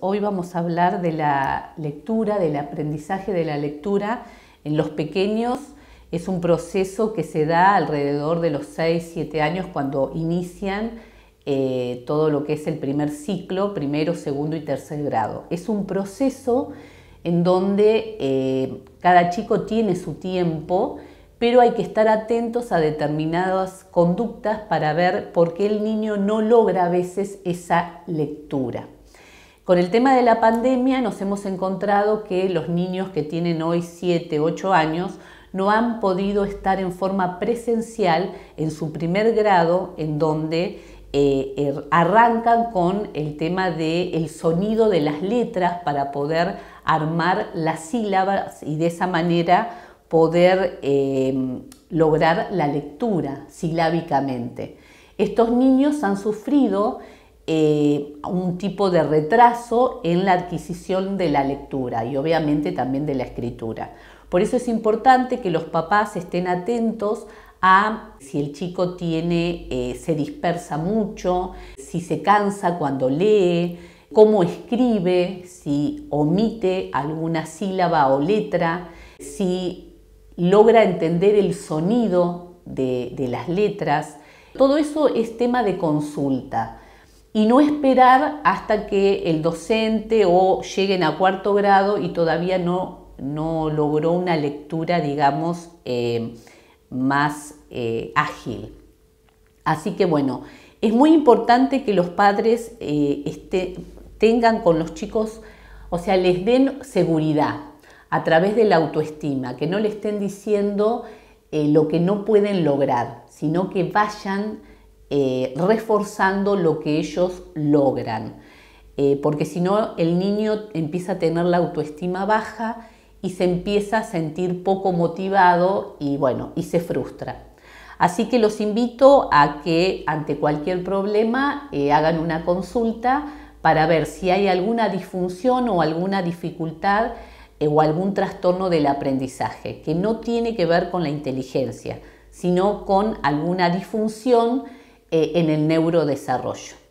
Hoy vamos a hablar de la lectura, del aprendizaje de la lectura en los pequeños. Es un proceso que se da alrededor de los 6-7 años cuando inician eh, todo lo que es el primer ciclo, primero, segundo y tercer grado. Es un proceso en donde eh, cada chico tiene su tiempo, pero hay que estar atentos a determinadas conductas para ver por qué el niño no logra a veces esa lectura. Con el tema de la pandemia nos hemos encontrado que los niños que tienen hoy 7, 8 años no han podido estar en forma presencial en su primer grado, en donde eh, er, arrancan con el tema del sonido de las letras para poder armar las sílabas y de esa manera poder eh, lograr la lectura silábicamente. Estos niños han sufrido eh, un tipo de retraso en la adquisición de la lectura y obviamente también de la escritura. Por eso es importante que los papás estén atentos a si el chico tiene, eh, se dispersa mucho, si se cansa cuando lee, cómo escribe, si omite alguna sílaba o letra, si logra entender el sonido de las letras. Todo eso es tema de consulta y no esperar hasta que el docente o lleguen a cuarto grado y todavía no, no logró una lectura, digamos, eh, más eh, ágil. Así que bueno, es muy importante que los padres eh, este, tengan con los chicos, o sea, les den seguridad a través de la autoestima, que no le estén diciendo lo que no pueden lograr, sino que vayan eh, reforzando lo que ellos logran. Eh, porque si no, el niño empieza a tener la autoestima baja y se empieza a sentir poco motivado y bueno, y se frustra. Así que los invito a que ante cualquier problema eh, hagan una consulta para ver si hay alguna disfunción o alguna dificultad o algún trastorno del aprendizaje, que no tiene que ver con la inteligencia, sino con alguna disfunción eh, en el neurodesarrollo.